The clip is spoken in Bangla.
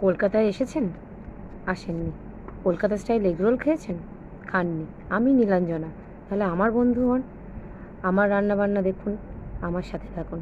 কলকাতায় এসেছেন? আসেননি। কলকাতা স্টাইল এগরোল খেয়েছেন? খাননি। আমি নীলাঞ্জনা। তাহলে আমার বন্ধু হন। আমার রান্নাবান্না দেখুন, আমার সাথে থাকুন।